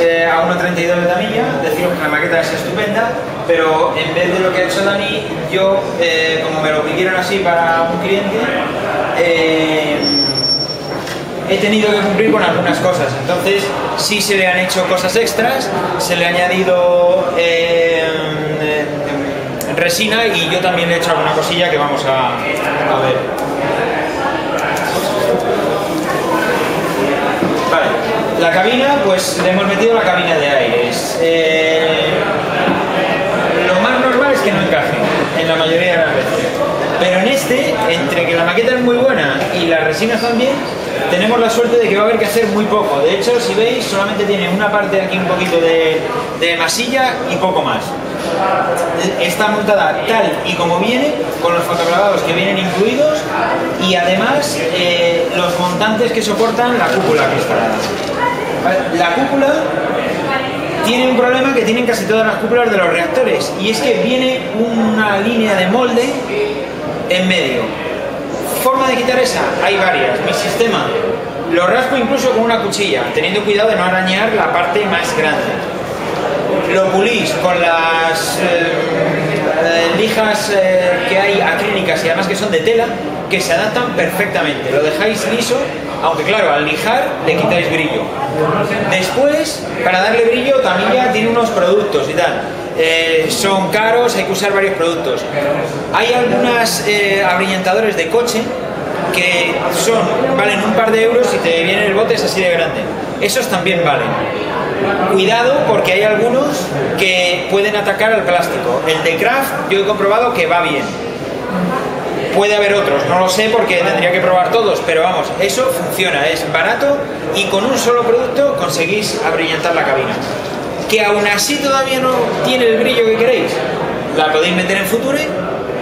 eh, a 1.32 de damilla, deciros que la maqueta es estupenda, pero en vez de lo que ha hecho Dani, yo, eh, como me lo pidieron así para un cliente, eh, he tenido que cumplir con algunas cosas. Entonces, sí se le han hecho cosas extras, se le ha añadido resina y yo también he hecho alguna cosilla que vamos a ver. Vale, la cabina, pues le hemos metido la cabina de aires. Eh, lo más normal es que no encaje en la mayoría de las veces. Pero en este, entre que la maqueta es muy buena y las resinas también, tenemos la suerte de que va a haber que hacer muy poco. De hecho, si veis, solamente tiene una parte aquí un poquito de, masilla y poco más. Está montada tal y como viene, con los fotoclavados que vienen incluidos y además eh, los montantes que soportan la cúpula que está. La cúpula tiene un problema que tienen casi todas las cúpulas de los reactores y es que viene una línea de molde en medio. ¿Forma de quitar esa? Hay varias. Mi sistema lo raspo incluso con una cuchilla, teniendo cuidado de no arañar la parte más grande. Lo pulís con las eh, lijas eh, que hay acrílicas y además que son de tela, que se adaptan perfectamente. Lo dejáis liso, aunque claro, al lijar le quitáis brillo. Después, para darle brillo, también ya tiene unos productos y tal. Eh, son caros, hay que usar varios productos. Hay algunos abrillantadores de coche que son, valen un par de euros y te viene el bote es así de grande. Esos también valen. Cuidado porque hay algunos que pueden atacar al plástico. El de Kraft yo he comprobado que va bien. Puede haber otros, no lo sé porque tendría que probar todos, pero vamos, eso funciona, es barato y con un solo producto conseguís abrillantar la cabina. Que aún así todavía no tiene el brillo que queréis, la podéis meter en Future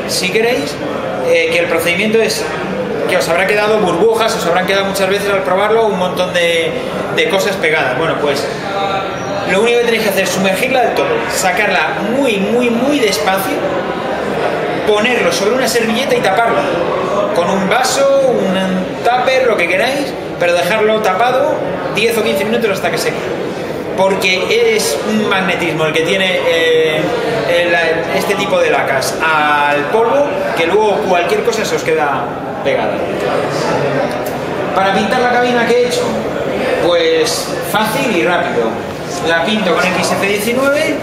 si queréis, eh, que el procedimiento es que os habrá quedado burbujas, os habrán quedado muchas veces al probarlo un montón de, cosas pegadas. Bueno, pues lo único que tenéis que hacer es sumergirla del todo, sacarla muy, muy, muy despacio, ponerlo sobre una servilleta y taparlo. Con un vaso, un tupper, lo que queráis, pero dejarlo tapado 10 o 15 minutos hasta que seque. Porque es un magnetismo el que tiene eh, este tipo de lacas al polvo que luego cualquier cosa se os queda pegada. Para pintar la cabina que he hecho, pues fácil y rápido. La pinto con XF19,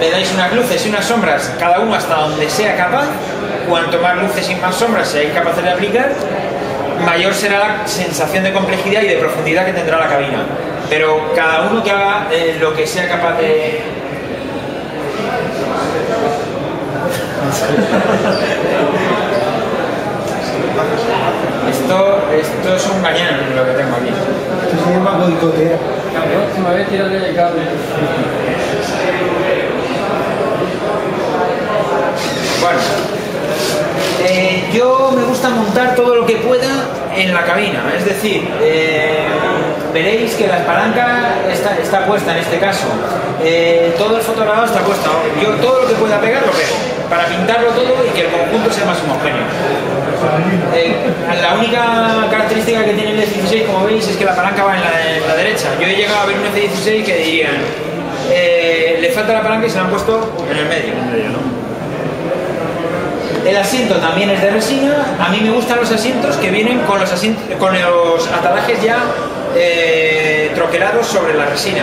le dais unas luces y unas sombras, cada uno hasta donde sea capaz. Cuanto más luces y más sombras seáis capaces de aplicar, mayor será la sensación de complejidad y de profundidad que tendrá la cabina. Pero cada uno que haga eh, lo que sea capaz de, Esto, esto es un cañón lo que tengo aquí. Esto se llama boicotea. La próxima vez tírale el cable. Bueno, eh, yo me gusta montar todo lo que pueda en la cabina, es decir, eh, veréis que la palanca está, puesta en este caso, Eh, todo el fotograma está puesto, yo todo lo que pueda pegar lo pego, para pintarlo todo y que el conjunto sea más homogéneo. Eh, la única característica que tiene el F16, como veis, es que la palanca va en la, en la derecha. Yo he llegado a ver un F16 que dirían, eh, le falta la palanca y se la han puesto en el medio. El asiento también es de resina. A mí me gustan los asientos que vienen con los, asient- con los atalajes ya eh, troquelados sobre la resina.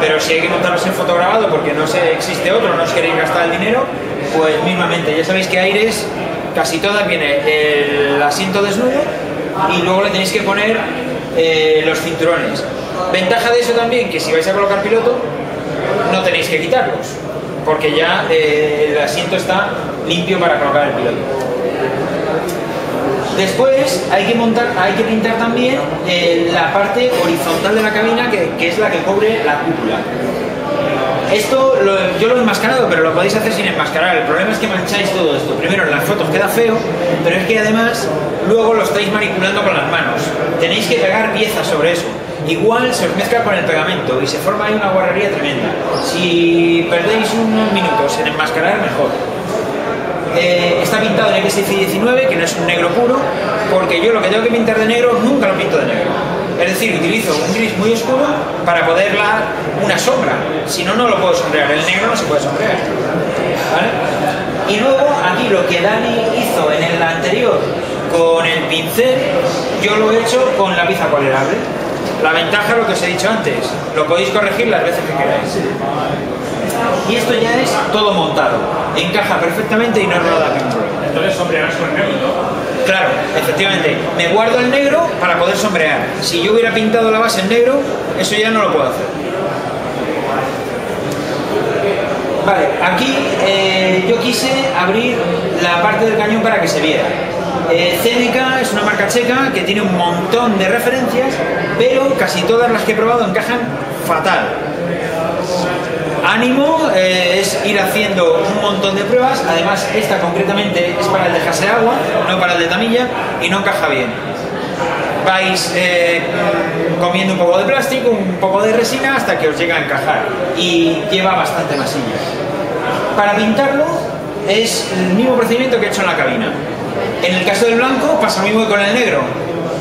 Pero si hay que montarlos en fotograbado porque no se existe otro, no os queréis gastar el dinero, pues mismamente. Ya sabéis que Aires, casi todas viene el asiento desnudo y luego le tenéis que poner eh, los cinturones. Ventaja de eso también, que si vais a colocar piloto, no tenéis que quitarlos, porque ya eh, el asiento está limpio para colocar el piloto. Después hay que montar, hay que pintar también eh, la parte horizontal de la cabina que, que es la que cubre la cúpula. Esto lo- yo lo he enmascarado, pero lo podéis hacer sin enmascarar. El problema es que mancháis todo esto. Primero en las fotos queda feo, pero es que además luego lo estáis manipulando con las manos. Tenéis que pegar piezas sobre eso. Igual se os mezcla con el pegamento y se forma ahí una guarrería tremenda. Si perdéis unos minutos en enmascarar, mejor. Eh, está pintado en XF19, que no es un negro puro, porque yo lo que tengo que pintar de negro nunca lo pinto de negro. Es decir, utilizo un gris muy oscuro para poder dar una sombra. Si no, no lo puedo sombrear. El negro no se puede sombrear. Y luego aquí lo que Dani hizo en el anterior con el pincel, yo lo he hecho con lápiz acuarelable. La ventaja, lo que os he dicho antes, lo podéis corregir las veces que queráis. Y esto ya es todo montado. Encaja perfectamente y no es nada pintura. Entonces sombrearás con negro, ¿no? Claro, efectivamente. Me guardo el negro para poder sombrear. Si yo hubiera pintado la base en negro, eso ya no lo puedo hacer. Vale, aquí eh, yo quise abrir la parte del cañón para que se viera. Eh, es una marca checa que tiene un montón de referencias, pero casi todas las que he probado encajan fatal. Ánimo eh, es ir haciendo un montón de pruebas, además esta concretamente es para el de jase agua, no para el de tamilla, y no encaja bien. Vais eh, comiendo un poco de plástico, un poco de resina hasta que os llega a encajar y lleva bastante masilla. Para pintarlo es el mismo procedimiento que he hecho en la cabina. En el caso del blanco pasa lo mismo que con el negro.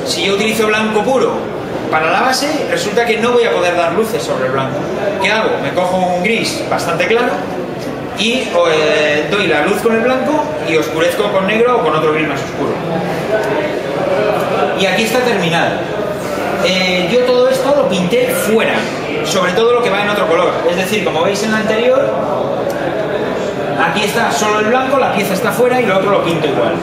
Si yo utilizo blanco puro para la base, resulta que no voy a poder dar luces sobre el blanco. ¿Qué hago? Me cojo un gris bastante claro y eh, doy la luz con el blanco y oscurezco con negro o con otro gris más oscuro. Y aquí está terminado. Eh, yo todo esto lo pinté fuera, sobre todo lo que va en otro color. Es decir, como veis en la anterior, aquí está solo el blanco, la pieza está fuera y lo otro lo pinto igual.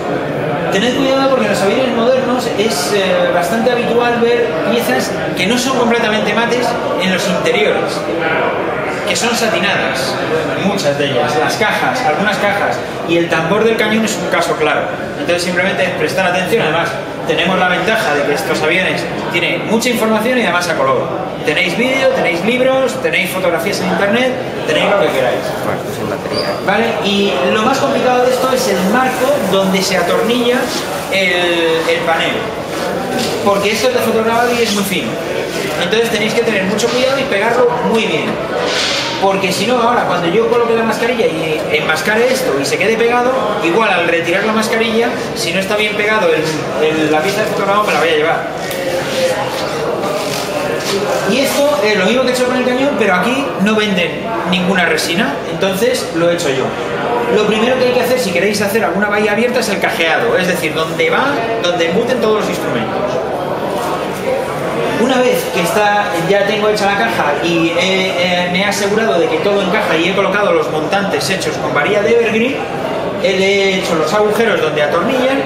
Tened cuidado porque en los aviones modernos es eh, bastante habitual ver piezas que no son completamente mates en los interiores, que son satinadas, muchas de ellas, las cajas, algunas cajas, y el tambor del cañón es un caso claro. Entonces simplemente prestar atención, además tenemos la ventaja de que estos aviones tienen mucha información y además a color. Tenéis vídeo, tenéis libros, tenéis fotografías en internet, tenéis lo que queráis. ¿Vale? Y lo más complicado de esto es el marco donde se atornilla el, el panel. Porque esto es de fotografado y es muy fino. Entonces tenéis que tener mucho cuidado y pegarlo muy bien. Porque si no, ahora cuando yo coloque la mascarilla y enmascare esto y se quede pegado, igual al retirar la mascarilla, si no está bien pegado el, el- la pieza de fotograma, me la voy a llevar. Y esto es lo mismo que he hecho con el cañón, pero aquí no venden ninguna resina, entonces lo he hecho yo. Lo primero que hay que hacer si queréis hacer alguna bahía abierta es el cajeado, es decir, donde va, donde embuten todos los instrumentos. Una vez que está, ya tengo hecha la caja y me he asegurado de que todo encaja y he colocado los montantes hechos con varilla de Evergreen, he hecho los agujeros donde atornillan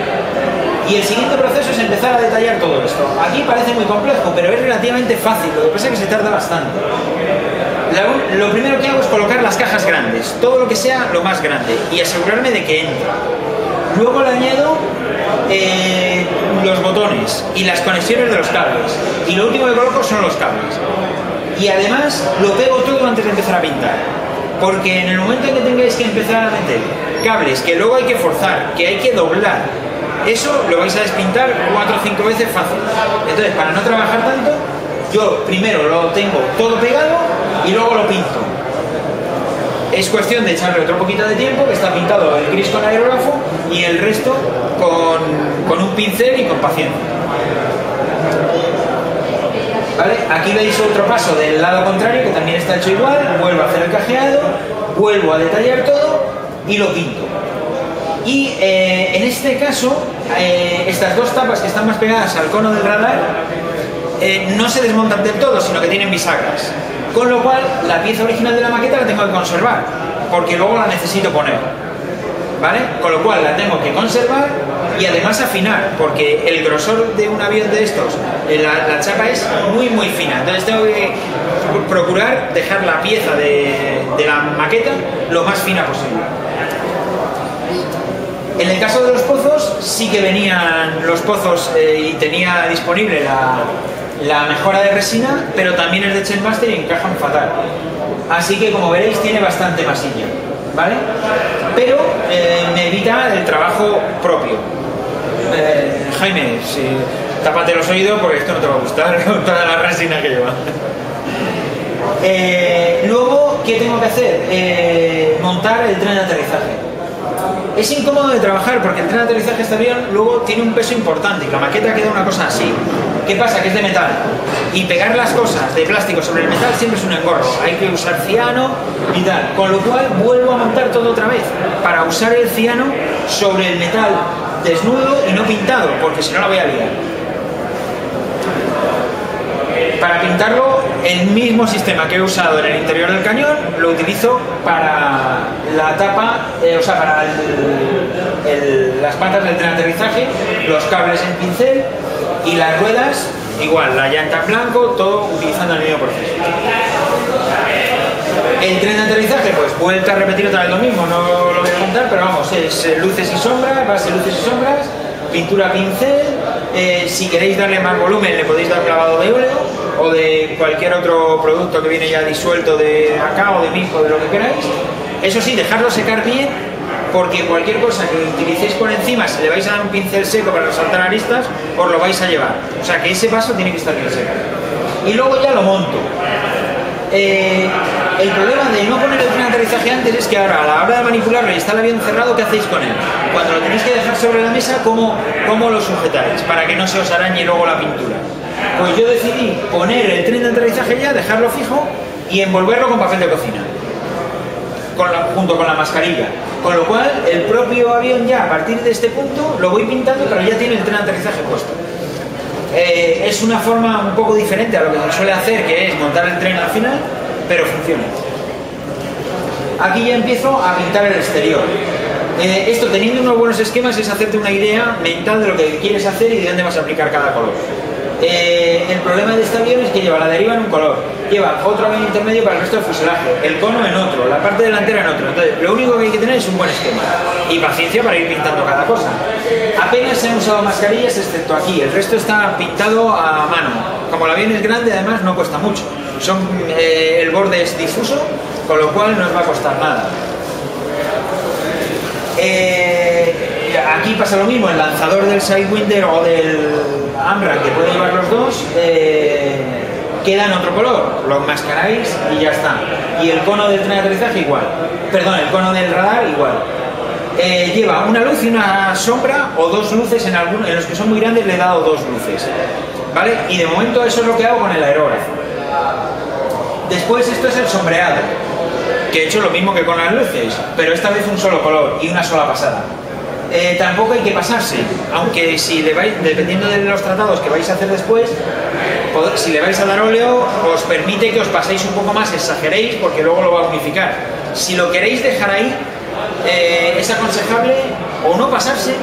y el siguiente proceso es empezar a detallar todo esto. Aquí parece muy complejo, pero es relativamente fácil, lo que pasa es que se tarda bastante. Lo primero que hago es colocar las cajas grandes, todo lo que sea lo más grande y asegurarme de que entre. Luego le añado eh, los botones y las conexiones de los cables. Y lo último que coloco son los cables. Y además lo pego todo antes de empezar a pintar. Porque en el momento en que tengáis que empezar a meter cables que luego hay que forzar, que hay que doblar, eso lo vais a despintar cuatro o cinco veces fácil. Entonces, para no trabajar tanto, yo primero lo tengo todo pegado y luego lo pinto. Es cuestión de echarle otro poquito de tiempo, que está pintado el gris con aerógrafo y el resto con, con un pincel y con paciencia. ¿Vale? Aquí veis otro paso del lado contrario que también está hecho igual, vuelvo a hacer el cajeado, vuelvo a detallar todo y lo pinto. Y eh, en este caso, eh, estas dos tapas que están más pegadas al cono del radar eh, no se desmontan del todo, sino que tienen bisagras. Con lo cual, la pieza original de la maqueta la tengo que conservar, porque luego la necesito poner. ¿Vale? Con lo cual la tengo que conservar y además afinar, porque el grosor de un avión de estos, eh, la, la chapa es muy muy fina. Entonces tengo que procurar dejar la pieza de, de la maqueta lo más fina posible. En el caso de los pozos, sí que venían los pozos eh, y tenía disponible la, mejora de resina, pero también es de Chainmaster y encajan fatal. Así que como veréis tiene bastante masilla, ¿vale? Pero eh, me evita el trabajo propio. Eh, Jaime, sí, tápate los oídos porque esto no te va a gustar con toda la resina que lleva. Eh, luego, ¿qué tengo que hacer? Montar el tren de aterrizaje. Es incómodo de trabajar porque el tren de aterrizaje este avión luego tiene un peso importante y la maqueta queda una cosa así. ¿Qué pasa? Que es de metal. Y pegar las cosas de plástico sobre el metal siempre es un engorro. Hay que usar ciano y tal. Con lo cual vuelvo a montar todo otra vez para usar el ciano sobre el metal desnudo y no pintado, porque si no la voy a liar. Para pintarlo, el mismo sistema que he usado en el interior del cañón lo utilizo para la tapa, eh, o sea, para el- el- las patas del tren de aterrizaje, los cables en pincel y las ruedas, igual, la llanta en blanco, todo utilizando el mismo proceso. El tren de aterrizaje, pues vuelta a repetir otra vez lo mismo, no lo voy a contar, pero vamos, es eh, luces y sombras, base luces y sombras, pintura pincel, eh, si queréis darle más volumen le podéis dar clavado de óleo o de cualquier otro producto que viene ya disuelto de acá o de mijo, de lo que queráis. Eso sí, dejarlo secar bien, porque cualquier cosa que utilicéis por encima, si le vais a dar un pincel seco para resaltar aristas, os lo vais a llevar. O sea que ese paso tiene que estar bien seco. Y luego ya lo monto. Eh, el problema de no poner el tren de aterrizaje antes es que ahora a la hora de manipularlo y está el avión cerrado, ¿qué hacéis con él? Cuando lo tenéis que dejar sobre la mesa, ¿cómo, cómo lo sujetáis? Para que no se os arañe luego la pintura. Pues yo decidí poner el tren de aterrizaje ya, dejarlo fijo y envolverlo con papel de cocina. Junto con la mascarilla. Con lo cual, el propio avión ya a partir de este punto lo voy pintando, pero ya tiene el tren de aterrizaje puesto. Eh, es una forma un poco diferente a lo que se suele hacer, que es montar el tren al final, pero funciona. Aquí ya empiezo a pintar el exterior. Eh, esto, teniendo unos buenos esquemas, es hacerte una idea mental de lo que quieres hacer y de dónde vas a aplicar cada color. Eh, el problema de este avión es que lleva la deriva en un color, lleva otro avión intermedio para el resto del fuselaje, el cono en otro, la parte delantera en otro. Entonces, lo único que hay que tener es un buen esquema y paciencia para ir pintando cada cosa. Apenas se han usado mascarillas, excepto aquí, el resto está pintado a mano. Como el avión es grande, además no cuesta mucho. Son, eh, el borde es difuso, con lo cual no os va a costar nada. Eh, aquí pasa lo mismo, el lanzador del Sidewinder o del Amran, que puede llevar los dos, eh, queda en otro color, lo enmascaráis y ya está. Y el cono del tren de aterrizaje igual, perdón, el cono del radar igual. Eh, lleva una luz y una sombra o dos luces, en, algunos, en los que son muy grandes le he dado dos luces. ¿Vale? Y de momento eso es lo que hago con el aerógrafo. Después esto es el sombreado, que he hecho lo mismo que con las luces, pero esta vez un solo color y una sola pasada. Eh, tampoco hay que pasarse, aunque si le vais, dependiendo de los tratados que vais a hacer después, si le vais a dar óleo, os permite que os paséis un poco más, exageréis, porque luego lo va a unificar. Si lo queréis dejar ahí, eh, es aconsejable o no pasarse,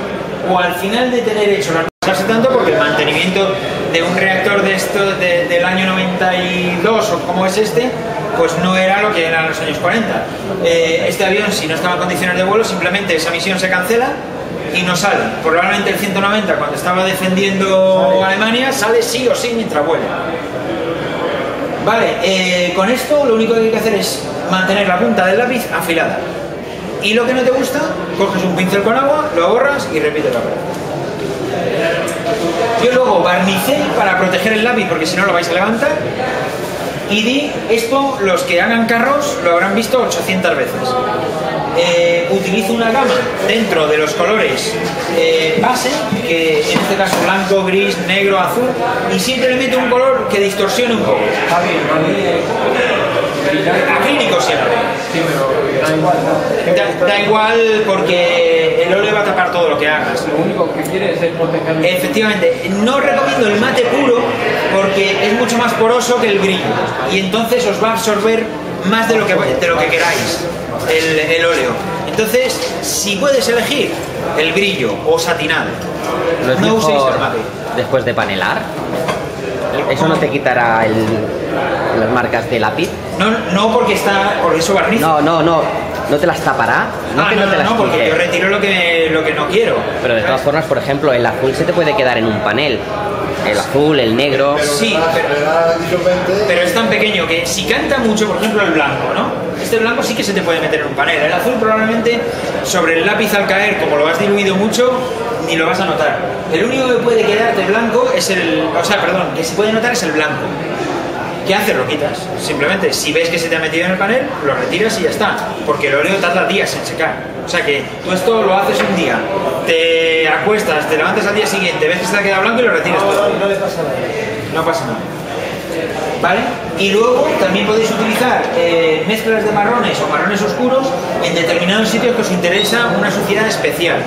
o al final de tener hecho la pasarse tanto, porque el mantenimiento de un reactor de esto de- del año 92 o como es este, pues no era lo que eran los años 40. Eh, este avión, si no estaba en condiciones de vuelo, simplemente esa misión se cancela y no sale. Probablemente el 190, cuando estaba defendiendo Alemania, sale sí o sí mientras vuela. Vale, eh, con esto lo único que hay que hacer es mantener la punta del lápiz afilada. Y lo que no te gusta, coges un pincel con agua, lo borras y repites la prueba. Yo luego barnicé para proteger el lápiz porque si no lo vais a levantar. Y di, esto los que hagan carros lo habrán visto 800 veces. Eh, utilizo una gama dentro de los colores eh, base, que en este caso blanco, gris, negro, azul, y siempre le meto un color que distorsione un poco. Acrílico siempre. sí, pero da igual, ¿no? Da, da igual porque el óleo va a tapar todo lo que hagas. Lo único que quieres es proteger Efectivamente, no recomiendo el mate puro porque es mucho más poroso que el brillo y entonces os va a absorber más de lo que, de lo que queráis el, el óleo. Entonces, si puedes elegir el brillo o satinado, ¿No es no uséis el mate. después de panelar? ¿Eso no te quitará el- las marcas de lápiz? No, no porque está, por eso barniza. No, no, no. ¿No te las tapará? Ah, que no, no, te las no, porque yo retiro lo que, lo que no quiero. Pero de todas formas, por ejemplo, el azul se te puede quedar en un panel. El azul, el negro. Sí, pero, pero es tan pequeño que si canta mucho, por ejemplo, el blanco, ¿no? Este blanco sí que se te puede meter en un panel. El azul probablemente sobre el lápiz al caer, como lo has diluido mucho, ni lo vas a notar. El único que puede quedarte blanco es el... O sea, perdón, que se puede notar es el blanco. ¿Qué haces? Lo quitas. Simplemente, si ves que se te ha metido en el panel, lo retiras y ya está. Porque el óleo tarda días en secar. O sea que tú esto lo haces un día, te acuestas, te levantas al día siguiente, ves que se te ha quedado blanco y lo retiras todo. No le pasa nada. No pasa nada. Y luego también podéis utilizar eh, mezclas de marrones o marrones oscuros en determinados sitios que os interesa una suciedad especial,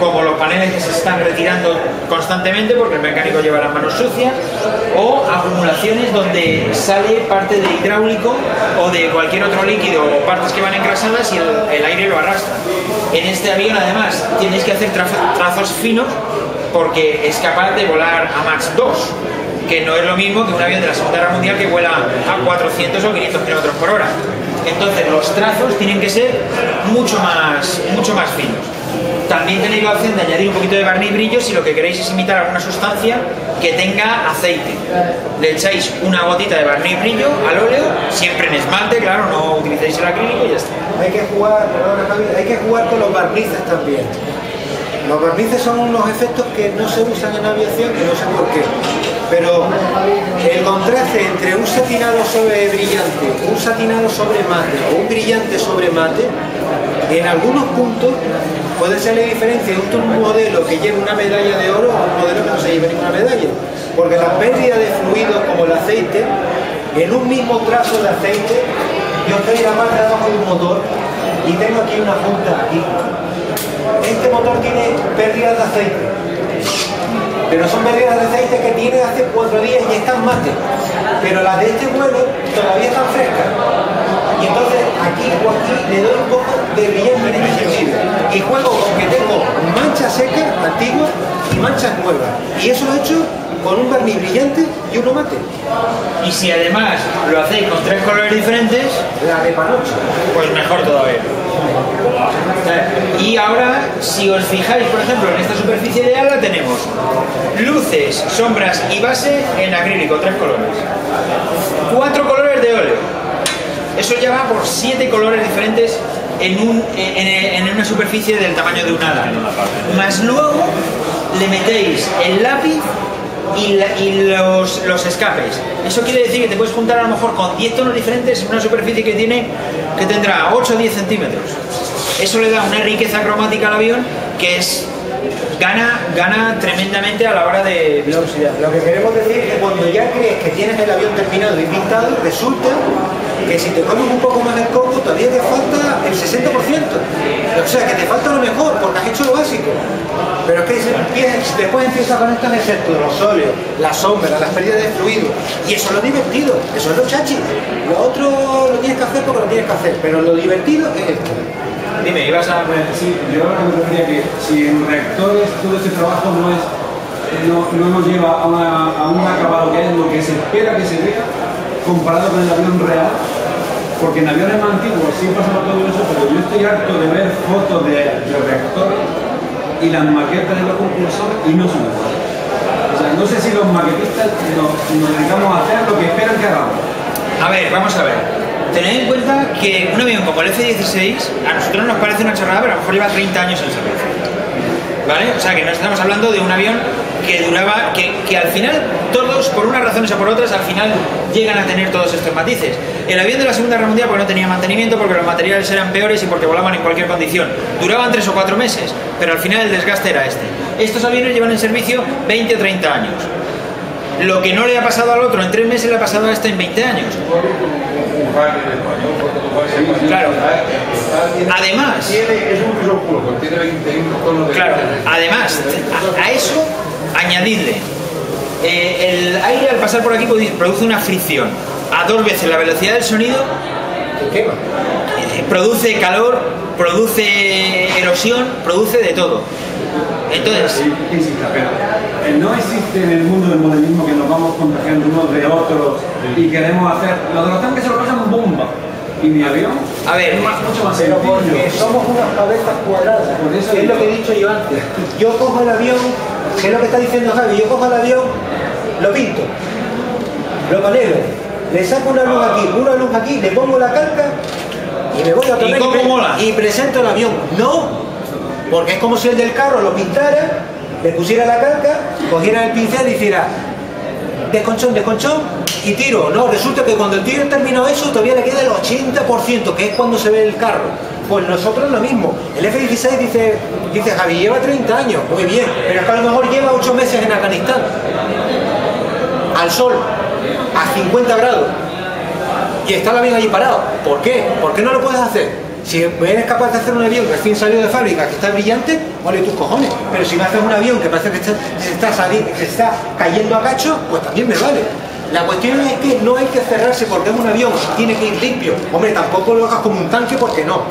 como los paneles que se están retirando constantemente porque el mecánico lleva las manos sucias, o acumulaciones donde sale parte de hidráulico o de cualquier otro líquido o partes que van engrasadas y el, aire lo arrastra. En este avión además tienes que hacer trazo- trazos finos porque es capaz de volar a Max 2 que no es lo mismo que un avión de la Segunda Guerra Mundial que vuela a 400 o 500 kilómetros por hora. Entonces los trazos tienen que ser mucho más, mucho más finos. También tenéis la opción de añadir un poquito de barniz brillo si lo que queréis es imitar alguna sustancia que tenga aceite. Le echáis una gotita de barniz brillo al óleo, siempre en esmalte, claro, no utilicéis el acrílico y ya está. Hay que jugar, hay que jugar con los barnices también. Los barnices son unos efectos que no se usan en aviación y no sé por qué. Pero el contraste entre un satinado sobre brillante, un satinado sobre mate o un brillante sobre mate, en algunos puntos puede ser la diferencia entre un modelo que lleve una medalla de oro a un modelo que no se lleve ninguna medalla. Porque la pérdida de fluido como el aceite, en un mismo trazo de aceite, yo estoy la parte de abajo de un motor y tengo aquí una junta aquí. Este motor tiene pérdidas de aceite. Pero son pérdidas de aceite que tiene hace cuatro días y están mate. Pero las de este vuelo todavía están frescas. Y entonces aquí o aquí le doy un poco de brillante en este. Y juego con que tengo manchas secas, antiguas, y manchas nuevas. Y eso lo he hecho con un barniz brillante y uno mate. Y si además lo hacéis con tres colores diferentes, La de panoche. pues mejor todavía. Y ahora, si os fijáis, por ejemplo, en esta superficie de ala tenemos luces, sombras y base en acrílico, tres colores. Cuatro colores de óleo. Eso ya va por siete colores diferentes en, un- en- en una superficie del tamaño de un ala. Más luego le metéis el lápiz y, la- y los, los escapes. Eso quiere decir que te puedes juntar a lo mejor con 10 tonos diferentes en una superficie que tiene que tendrá 8 o 10 centímetros. Eso le da una riqueza cromática al avión que es gana, gana tremendamente a la hora de Lo, vistosidad. lo que queremos decir es que cuando ya crees que tienes el avión terminado y pintado, resulta que si te comes un poco más el coco, todavía te falta el 60%. O sea, que te falta lo mejor, porque has hecho lo básico. Pero es que después empiezas con estos efectos, los óleos, las sombras, las pérdidas de fluido. Y eso es lo divertido, eso es lo chachi. Lo otro lo tienes que hacer porque lo tienes que hacer, pero lo divertido es esto. Dime, ibas a... Sí, yo me refería que si en reactores todo este trabajo no es no, no nos lleva a un acabado que es lo que se espera que se vea comparado con el avión real, porque en aviones más antiguos sí pasaba todo eso, pero yo estoy harto de ver fotos de, de reactores y las maquetas de los compulsores y no son iguales. O sea, no sé si los maquetistas nos, nos dedicamos a hacer lo que esperan que hagamos. A ver, vamos a ver. Tened en cuenta que un avión como el F-16 a nosotros nos parece una chorrada, pero a lo mejor lleva 30 años en servicio. ¿Vale? O sea que no estamos hablando de un avión que duraba, que, que al final todos, por unas razones o por otras, al final llegan a tener todos estos matices. El avión de la Segunda Guerra Mundial porque no tenía mantenimiento, porque los materiales eran peores y porque volaban en cualquier condición. Duraban 3 o 4 meses, pero al final el desgaste era este. Estos aviones llevan en servicio 20 o 30 años. Lo que no le ha pasado al otro en 3 meses le ha pasado a este en 20 años. Claro. Además, Tiene, es un piso puro, tiene 21 tonos de Claro, además, a, eso añadidle. eh, el aire al pasar por aquí produ- produce una fricción a dos veces la velocidad del sonido, eh, produce calor, produce erosión, produce de todo. Entonces, pero eh, no existe en el mundo del modelismo que nos vamos contagiando unos de otros y queremos hacer. Los de los tanques se lo pasan bomba. Y mi avión a ver, es más- mucho más Pero porque somos unas cabezas cuadradas. Por eso que es lo que he dicho yo antes. Yo cojo el avión, que es lo que está diciendo Javi, yo cojo el avión, lo pinto, lo manero, le saco una luz aquí, una luz aquí, le pongo la calca y me voy a ¿Y tomar pre- mola? y presento el avión. No, porque es como si el del carro lo pintara, le pusiera la calca, cogiera el pincel y hiciera desconchón, desconchón y tiro. No, resulta que cuando el tiro terminó eso todavía le queda el 80%, que es cuando se ve el carro. Pues nosotros lo mismo. El F-16 dice, dice Javi, lleva 30 años, muy bien, pero es que a lo mejor lleva 8 meses en Afganistán. Al sol, 50 grados. Y está el avión allí parado. ¿Por qué? ¿Por qué no lo puedes hacer? Si eres capaz de hacer un avión recién salido de fábrica que está brillante, vale tus cojones. Pero si me haces un avión que parece que está, se está, que cayendo a cacho, pues también me vale. La cuestión es que no hay que cerrarse porque es un avión, tiene que ir limpio. Hombre, tampoco lo hagas como un tanque porque no.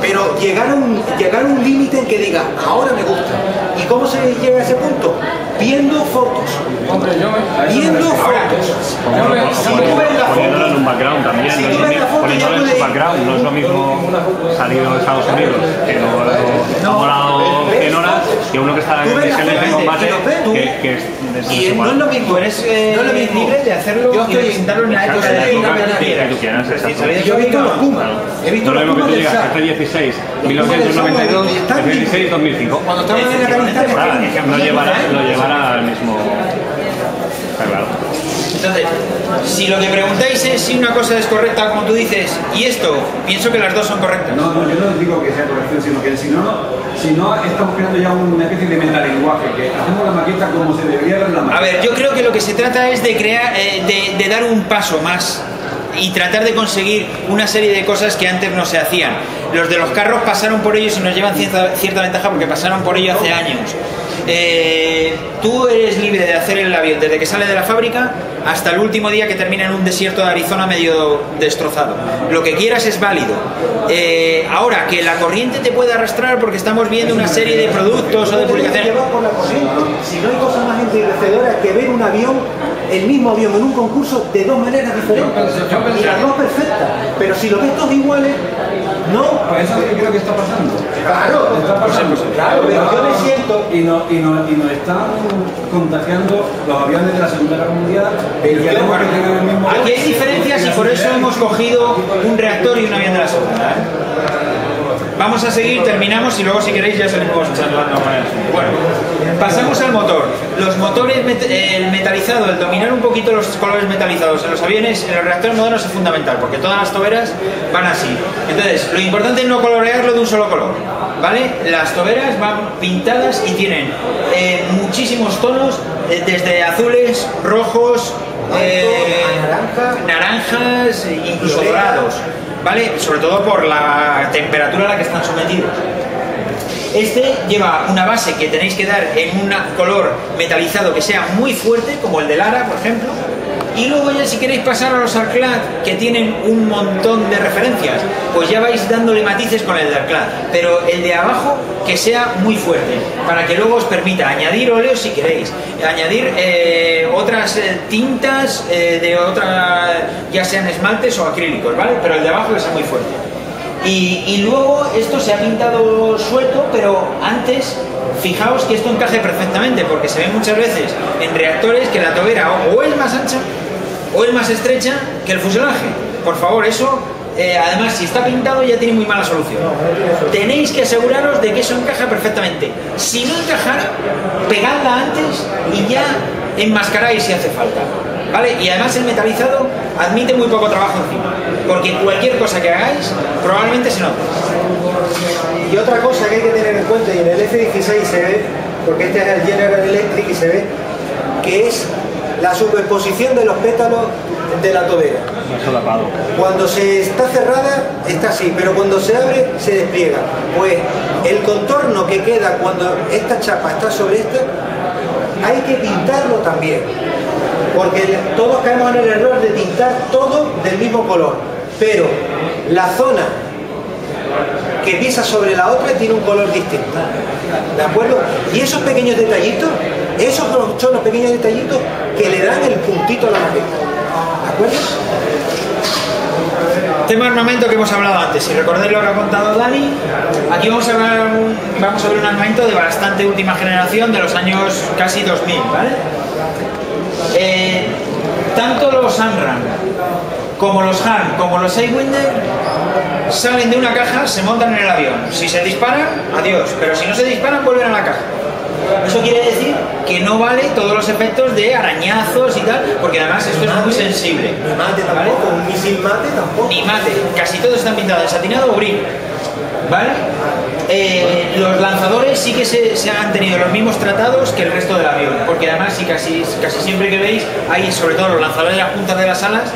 Pero llegar a un, llegar a un límite en que diga, ahora me gusta. ¿Y cómo se llega a ese punto? Viendo fotos. Hombre, yo me... Viendo fotos. Si tú ves la Poniéndolo en un background también, no es lo la mismo- poniéndolo en su background, no es lo mismo salido de Estados Unidos, que no ha volado ves 100 horas, que uno que está en la foto de combate, lo que, que es de Y no es lo mismo, eres, eh, no es lo mismo. libre de hacerlo Yo y presentarlo en la época la la que tú quieras, exacto. Yo he visto los Pumas. He visto lo los tú del digas SAR. F-16, Los Pumas del SAR 1992, y están F-16, 2005. Cuando estaban en estaban- no llevará, no llevará al mismo... Está claro. Entonces, si lo que preguntáis es si una cosa es correcta, como tú dices, y esto, pienso que las dos son correctas. No, no, yo no digo que sea corrección, sino que si no, si no estamos creando ya una especie de metalenguaje, que hacemos la maqueta como se debería ver la maqueta. A ver, yo creo que lo que se trata es de crear, eh, de, de dar un paso más y tratar de conseguir una serie de cosas que antes no se hacían. Los de los carros pasaron por ellos y nos llevan cierta, cierta ventaja porque pasaron por ello hace años. Eh, tú eres libre de hacer el avión desde que sale de la fábrica hasta el último día que termina en un desierto de Arizona medio destrozado. Lo que quieras es válido. Eh, ahora, que la corriente te puede arrastrar porque estamos viendo una serie de productos o de publicaciones. Si no hay cosa más enriquecedora que ver un avión, el mismo avión en un concurso de dos maneras diferentes. Y las dos perfectas. Pero si lo ves todos iguales, no. Pues eso es lo que creo que está pasando. Claro, Está pasando. claro, pero yo me siento. Y nos, y, nos, y nos están contagiando los aviones de la Segunda Guerra Mundial. Aquí hay diferencias y por eso hemos cogido un reactor y un avión de la segunda. ¿eh? Vamos a seguir, terminamos y luego si queréis ya salimos charlando. Bueno, pasamos al motor. Los motores, met- el metalizado, el dominar un poquito los colores metalizados en los aviones, en los reactores modernos es fundamental, porque todas las toberas van así. Entonces, lo importante es no colorearlo de un solo color, ¿vale? Las toberas van pintadas y tienen eh, muchísimos tonos, eh, desde azules, rojos, eh, naranjas, e incluso dorados, ¿vale? Sobre todo por la temperatura a la que están sometidos. Este lleva una base que tenéis que dar en un color metalizado que sea muy fuerte, como el de Lara, por ejemplo. Y luego ya si queréis pasar a los Arclad, que tienen un montón de referencias, pues ya vais dándole matices con el de Arclad. Pero el de abajo que sea muy fuerte, para que luego os permita añadir óleos si queréis, añadir eh, otras eh, tintas eh, de otra, ya sean esmaltes o acrílicos, ¿vale? Pero el de abajo que sea muy fuerte. Y, y luego esto se ha pintado suelto, pero antes, fijaos que esto encaje perfectamente, porque se ve muchas veces en reactores que la tobera o es más ancha o es más estrecha que el fuselaje. Por favor, eso, eh, además, si está pintado ya tiene muy mala solución. Tenéis que aseguraros de que eso encaja perfectamente. Si no encajara, pegadla antes y ya enmascaráis si hace falta. ¿Vale? Y además el metalizado admite muy poco trabajo encima, porque cualquier cosa que hagáis probablemente se note. Y otra cosa que hay que tener en cuenta, y en el F-16 se ve, porque este es el General Electric y se ve, que es la superposición de los pétalos de la tobera. Cuando se está cerrada está así, pero cuando se abre se despliega. Pues el contorno que queda cuando esta chapa está sobre esta, hay que pintarlo también. Porque todos caemos en el error de pintar todo del mismo color. Pero la zona que pisa sobre la otra tiene un color distinto. ¿De acuerdo? Y esos pequeños detallitos, esos son los pequeños detallitos que le dan el puntito a la maqueta. ¿De acuerdo? Tema armamento que hemos hablado antes, si recordáis lo que ha contado Dani, aquí vamos a, vamos a ver un armamento de bastante última generación, de los años casi 2000, ¿vale? Eh, tanto los Amram como los Han como los Sidewinder salen de una caja, se montan en el avión. Si se disparan, adiós, pero si no se disparan, vuelven a la caja. Eso quiere decir que no vale todos los efectos de arañazos y tal, porque además esto es muy sensible. Ni mate ¿vale? tampoco, un misil mate tampoco. Ni mate, casi todos están pintados de satinado o brillo. ¿Vale? Eh, los lanzadores sí que se, han tenido los mismos tratados que el resto del avión, porque además sí casi, casi siempre que veis, hay sobre todo los lanzadores de las puntas de las alas,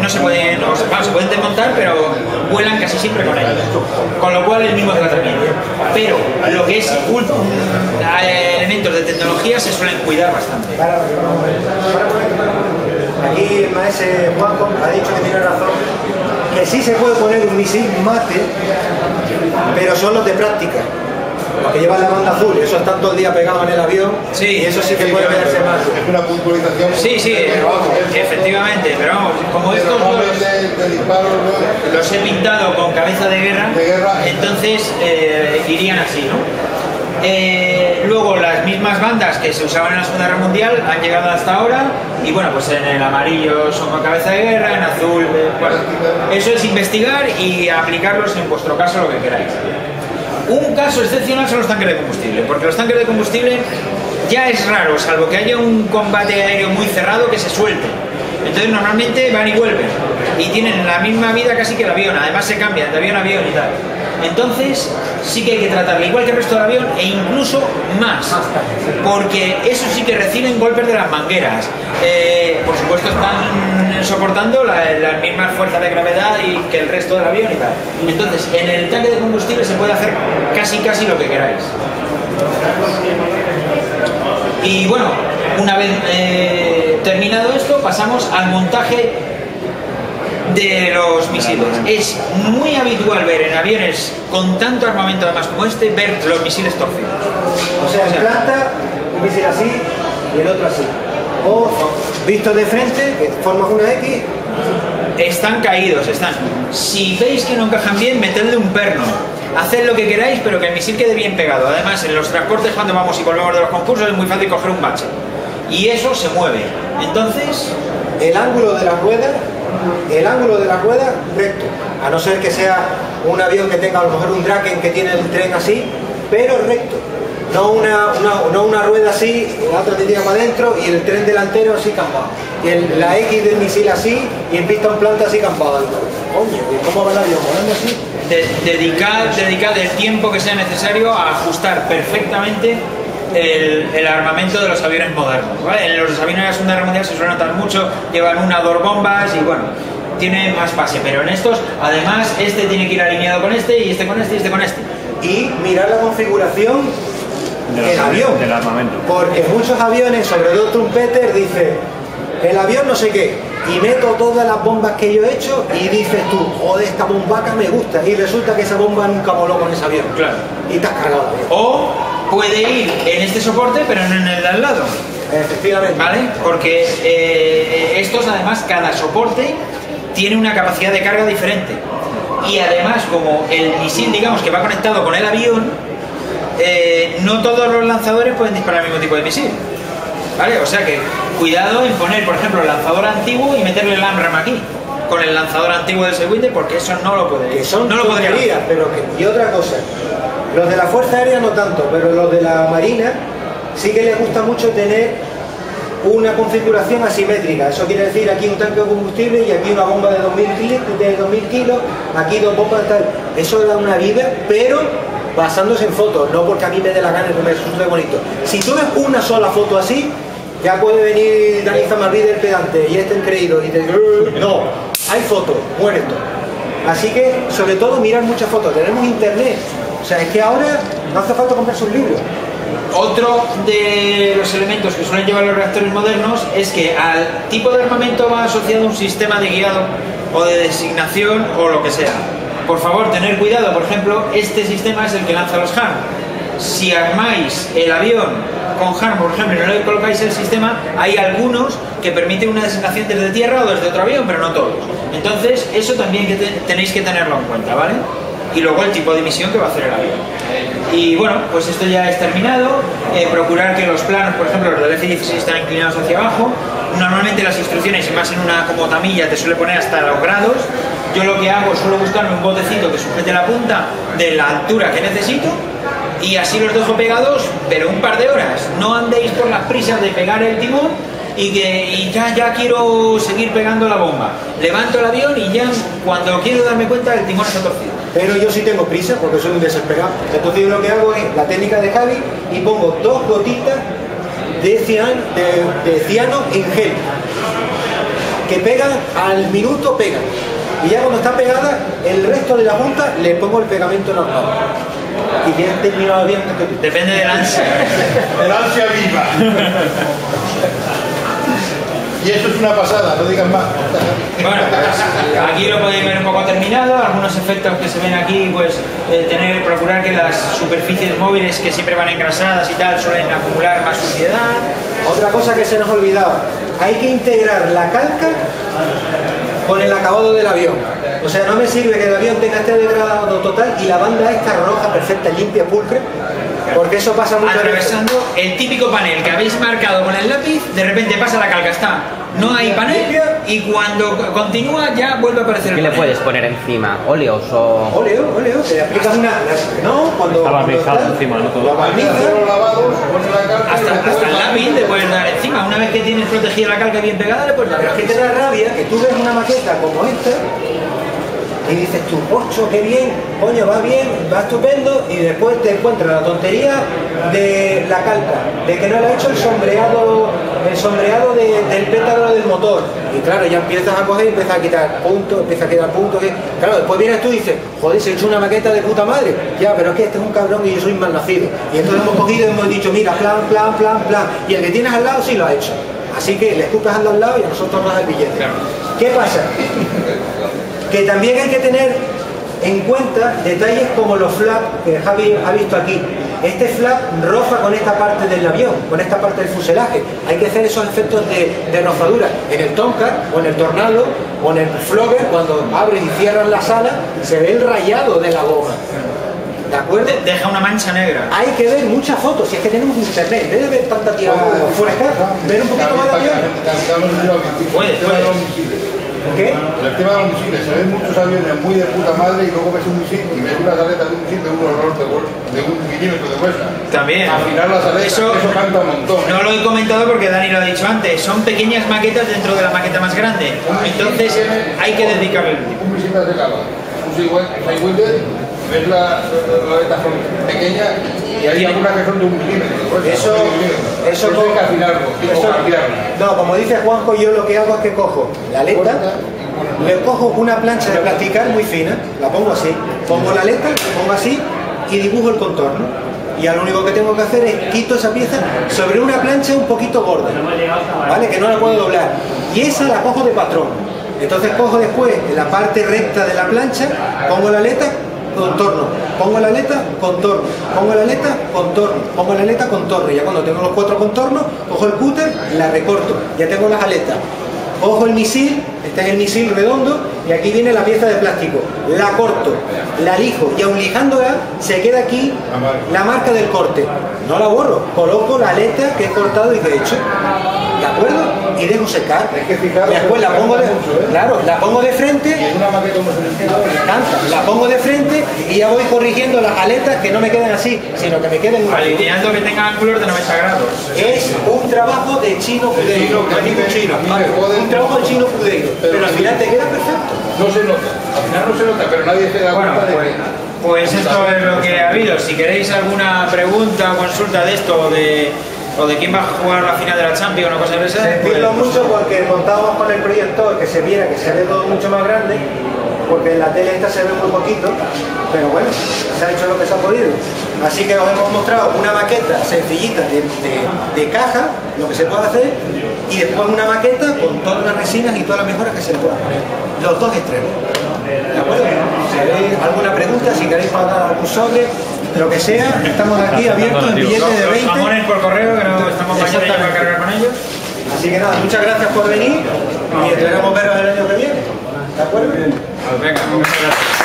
no se pueden, o sea, claro, se pueden desmontar, pero vuelan casi siempre con ellos. Con lo cual el mismo tratamiento. Pero lo que es eh, elementos de tecnología se suelen cuidar bastante. Aquí el maestro Juanjo ha dicho que tiene razón, que sí se puede poner un misil mate, pero son los de práctica. Los que llevan la banda azul, esos están todo el día pegados en el avión, Sí. y eso sí que puede verse más. Es una puntualización. Sí, sí, ¿eh? efectivamente, pero vamos, como De estos los, de, de disparo, ¿no? los he pintado con cabeza de guerra, De guerra. entonces eh, irían así, ¿no? Eh, luego las mismas bandas que se usaban en la Segunda Guerra Mundial han llegado hasta ahora y bueno, pues en el amarillo son con cabeza de guerra, en azul, eh, eso es investigar y aplicarlos en vuestro caso lo que queráis. Un caso excepcional son los tanques de combustible, porque los tanques de combustible ya es raro, salvo que haya un combate aéreo muy cerrado que se suelte. Entonces normalmente van y vuelven y tienen la misma vida casi que el avión, además se cambian de avión a avión y tal. Entonces sí que hay que tratarle igual que el resto del avión e incluso más, porque eso sí que reciben golpes de las mangueras. Eh, por supuesto están soportando la- las mismas fuerzas de gravedad y que el resto del avión y tal. Entonces en el tanque de combustible se puede hacer casi casi lo que queráis. Y bueno, una vez eh, terminado esto, pasamos al montaje de los misiles. Es muy habitual ver en aviones con tanto armamento además como este, ver los misiles torcidos. O sea, en planta, un misil así y el otro así. O vistos de frente, que formas una X, Están caídos, están. Si veis que no encajan bien, metedle un perno. Haced lo que queráis, pero que el misil quede bien pegado. Además, en los transportes, cuando vamos y volvemos de los concursos, es muy fácil coger un bache. Y eso se mueve. Entonces, el ángulo de la rueda, el ángulo de la rueda recto, a no ser que sea un avión que tenga a lo mejor un Draken que tiene el tren así, pero recto. No una, una- no una rueda así, la otra tendría para adentro y el tren delantero así campado. Y el- la X del misil así y en pista en planta así campado. Coño, ¿y ¿cómo va el avión? ¿Volando así? de- dedicad, dedicad el tiempo que sea necesario a ajustar perfectamente el, el armamento de los aviones modernos. ¿vale? En los aviones de la Segunda Guerra Mundial se suele notar mucho, llevan una o dos bombas y bueno, tiene más base, pero en estos, además, este tiene que ir alineado con este y este con este y este con este. Y mirar la configuración De del los- avión. del armamento. Porque muchos aviones, sobre todo Trumpeter, dice el avión no sé qué, y meto todas las bombas que yo he hecho y dices tú, joder, esta bombaca me gusta, y resulta que esa bomba nunca voló con ese avión. Claro. Y has cargado. O puede ir en este soporte, pero no en el de al lado. Efectivamente. ¿Vale? Porque eh, estos, además, cada soporte tiene una capacidad de carga diferente. Y además, como el misil, digamos, que va conectado con el avión, eh, no todos los lanzadores pueden disparar el mismo tipo de misil. ¿Vale? O sea que cuidado en poner, por ejemplo, el lanzador antiguo y meterle el AMRAM aquí, con el lanzador antiguo del Segwinde, porque eso no lo puede. que son no lo podría pero que, y otra cosa, los de la Fuerza Aérea no tanto, pero los de la Marina sí que les gusta mucho tener una configuración asimétrica. Eso quiere decir aquí un tanque de combustible y aquí una bomba de 2000 kilos, de 2000 kilos aquí dos bombas tal. Eso da una vida, pero basándose en fotos, no porque a mí me dé la gana y me resulte bonito. Si tú ves una sola foto así, ya puede venir Dani Zamarride el pedante y este creído y te no, hay fotos, muerto. Así que, sobre todo, mirar muchas fotos. Tenemos internet. O sea, es que ahora no hace falta comprarse un libro. Otro de los elementos que suelen llevar los reactores modernos es que al tipo de armamento va asociado un sistema de guiado o de designación o lo que sea. Por favor, tener cuidado, por ejemplo, este sistema es el que lanza los HARM. Si armáis el avión con HARM, por ejemplo, y no le colocáis el sistema, hay algunos que permiten una designación desde tierra o desde otro avión, pero no todos. Entonces, eso también que te- tenéis que tenerlo en cuenta, ¿vale? Y luego el tipo de misión que va a hacer el avión. Y bueno, pues esto ya es terminado. Eh, procurar que los planos, por ejemplo, los del F-16 están inclinados hacia abajo. normalmente las instrucciones, y más en una como tamilla, te suele poner hasta los grados. Yo lo que hago es suelo buscarme un botecito que sujete la punta de la altura que necesito y así los dejo pegados, pero un par de horas. No andéis por las prisas de pegar el timón y que ya, ya quiero seguir pegando la bomba. Levanto el avión y ya cuando quiero darme cuenta el timón está torcido. Pero yo sí tengo prisa porque soy un desesperado. Entonces yo lo que hago es la técnica de Javi y pongo dos gotitas de, cian- de- de ciano en gel. Que pegan al minuto, pegan. Y ya cuando está pegada, el resto de la punta le pongo el pegamento normal. Y ya terminado bien. Depende del ansia. El ansia viva. Y eso es una pasada, no digas más. Bueno, pues, aquí lo podéis ver un poco terminado, algunos efectos que se ven aquí, pues eh, tener, procurar que las superficies móviles que siempre van engrasadas y tal suelen acumular más suciedad. Otra cosa que se nos olvidaba, hay que integrar la calca con el acabado del avión. O sea, no me sirve que el avión tenga este degradado total y la banda esta roja, perfecta, limpia, pulcre, porque eso pasa veces. Atravesando el típico panel que habéis marcado con el lápiz, de repente pasa la calca, está, no hay panel y cuando continúa ya vuelve a aparecer el ¿Qué le puedes poner encima? ¿Óleos o...? Óleo, óleo, te aplicas una... No, cuando... Cuando barnizado encima, ¿no? Todo. La Hasta, hasta el lápiz le puedes dar encima, una vez que tienes protegida la calca bien pegada, le puedes dar Pero es que te da rabia que tú ves una maqueta como esta y dices tú, ocho, qué bien, coño, va bien, va estupendo, y después te encuentras la tontería de la calca, de que no le ha hecho el sombreado, el sombreado de- del pétalo del motor. Y claro, ya empiezas a coger empiezas a quitar puntos, empiezas a quitar puntos. que- Claro, después vienes tú y dices, joder, se ha hecho una maqueta de puta madre. Ya, pero es que este es un cabrón y yo soy mal nacido. Y entonces hemos cogido y hemos dicho, mira, plan, plan, plan, plan. Y el que tienes al lado sí lo ha hecho. Así que le escupes al lado y a nosotros nos da el billete. ¿Qué pasa? Que también hay que tener en cuenta detalles como los flaps que Javi ha visto aquí. Este flap roza con esta parte del avión, con esta parte del fuselaje. Hay que hacer esos efectos de, de rozadura. En el Tomcat, o en el Tornado, o en el Flogger, cuando abren y cierran la sala, se ve el rayado de la goma. ¿De acuerdo? De- Deja una mancha negra. Hay que ver muchas fotos, si es que tenemos internet, en vez de ver tanta tirada fresca, ver un poquito más de avión. Puede, puede. ¿Qué? El tema de los misiles, se ven muchos aviones muy de puta madre y luego ves un misil y ves unas aletas de un misil de un horror de, de un milímetro de vuelta. También. Afinar las aletas, Eso- eso, canta un montón. No lo he comentado porque Dani lo ha dicho antes, son pequeñas maquetas dentro de la maqueta más grande. Entonces hay que dedicarle. Un misil de cava, un Seawinder, ves la- son pequeñas y hay algunas que son de un milímetro. Eso, un eso, hay que afinarlo, eso- no, como dice Juanjo, yo lo que hago es que cojo la aleta, le cojo una plancha de plasticar muy fina, la pongo así, pongo la aleta, la pongo así y dibujo el contorno. Y ahora lo único que tengo que hacer es quito esa pieza sobre una plancha un poquito gorda, ¿vale? Que no la puedo doblar. Y esa la cojo de patrón. Entonces cojo después la parte recta de la plancha, pongo la aleta, contorno, pongo la aleta, contorno, pongo la aleta, contorno, pongo la aleta, contorno. Y ya cuando tengo los cuatro contornos, cojo el cúter, la recorto, ya tengo las aletas. Cojo el misil, este es el misil redondo, y aquí viene la pieza de plástico. La corto, la lijo, y aun lijándola, se queda aquí la marca del corte. No la borro, coloco la aleta que he cortado y que he hecho. ¿De acuerdo? Y dejo secar. Que Y después la pongo de, mucho, ¿eh? claro, la pongo de frente En una la pongo de frente y ya voy corrigiendo las aletas que no me queden así, sino que me queden Alineando que tenga ángulos de 90 grados. Es un trabajo de chino vale, un trabajo de chino fudeiro, pero al final te queda perfecto. No se nota, al final no se nota, pero nadie se da Bueno, cuenta de pues, que... pues esto es lo que ha habido. Si queréis alguna pregunta o consulta de esto o de, o de quién va a jugar la final de la Champions o cosas de esas, Sentirlo pues- mucho porque montábamos con el proyector que se viera que se ve todo mucho más grande, porque en la tele esta se ve muy poquito, pero bueno, se ha hecho lo que se ha podido. Así que os hemos mostrado una maqueta sencillita de, de- de caja, lo que se puede hacer, y después una maqueta con todas las resinas y todas las mejoras que se le puedan poner. Los dos extremos. ¿De acuerdo? Si queréis alguna pregunta, si queréis pagar algún sobre, lo que sea, estamos aquí abiertos en billetes de Los 20. jamones por correo, que no estamos mañana para cargar con ellos. Así que nada, muchas gracias por venir y esperamos veros el año que viene. ¿De acuerdo? Venga, muchas gracias.